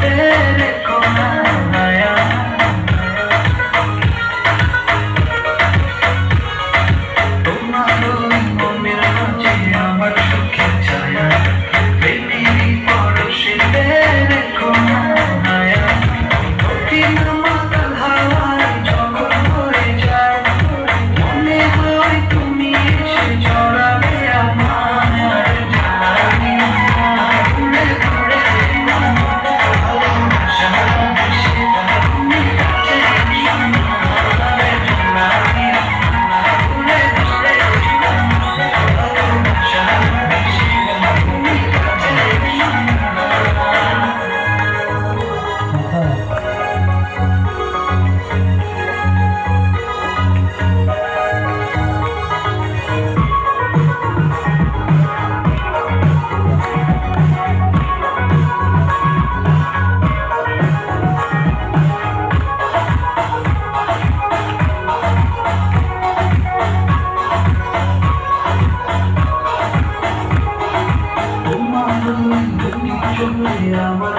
baby. তুমি আমার তুমি আমার ভালোবেসে